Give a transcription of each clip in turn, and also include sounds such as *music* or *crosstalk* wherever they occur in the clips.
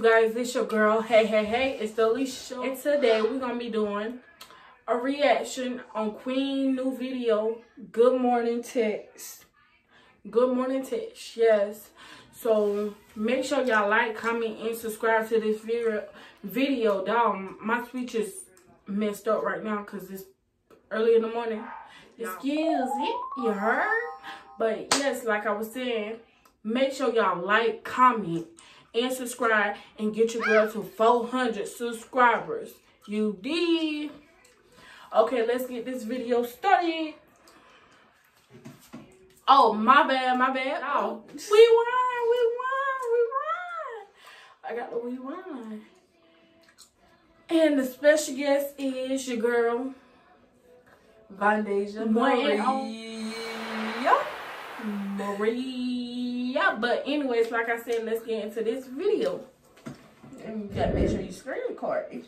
guys? It's your girl. Hey, hey, hey. It's the Alicia And today we're going to be doing a reaction on Queen new video, Good Morning Text. Good Morning Text, yes. So make sure y'all like, comment, and subscribe to this video. Video, dog. My speech is messed up right now because it's early in the morning. Excuse it, you heard? But yes, like I was saying, make sure y'all like, comment, and subscribe and get your girl to 400 subscribers. You did. Okay, let's get this video started. Oh, my bad, my bad. Oh, we won, we won, we won. I got the we won. And the special guest is your girl, Vondasia Maria. Maria. But anyways, like I said, let's get into this video. And you gotta make sure you screen record.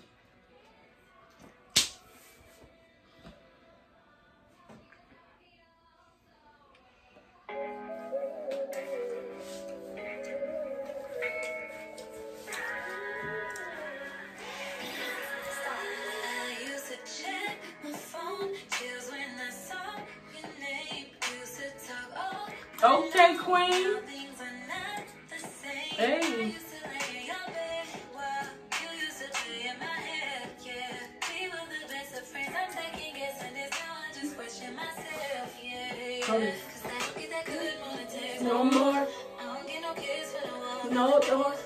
Okay, Queen. Hey. No more. I won't get no more.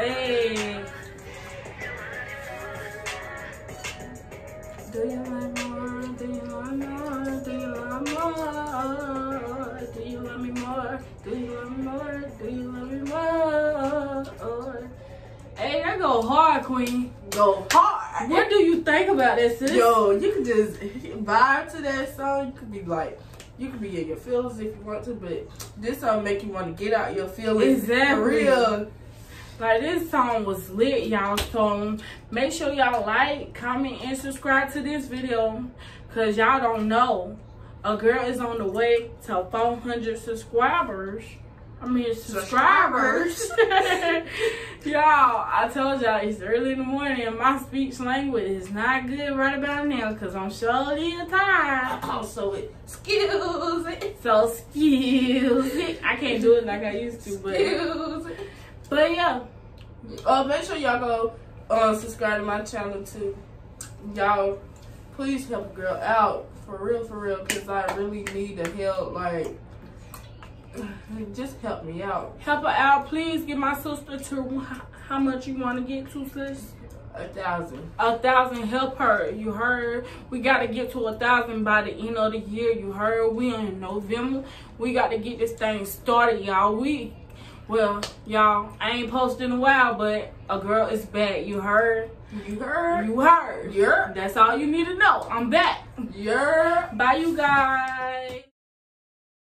Hey. Do you love more? Do you love more? Do you love more? Do you love me more? Do you love me more? Do you love me more? Hey, that go hard, Queen. Go hard. What do you think about this, sis? Yo, you can just vibe to that song. You could be like, you could be in your feelings if you want to, but this song make you want to get out your feelings. Exactly. For real. Like this song was lit, y'all. So make sure y'all like, comment, and subscribe to this video. Cause y'all don't know. A girl is on the way to 400 subscribers. I mean subscribers. *laughs* y'all, I told y'all it's early in the morning and my speech language is not good right about now because I'm surely tired. Oh, so excuse it. So excuse it. I can't do it like I used to, but Excuse it. but yeah. Uh, make sure y'all go uh, subscribe to my channel too. y'all, please help a girl out for real, for real, because I really need the help. Like, *sighs* just help me out. Help her out. Please get my sister to how much you want to get to, sis? A thousand. A thousand. Help her. You heard? We got to get to a thousand by the end of the year. You heard? We in November. We got to get this thing started, y'all. We, well, y'all, I ain't posted in a while, but a girl is back. You heard? You heard? You heard. Yeah. That's all you need to know. I'm back. Yeah. Bye, you guys.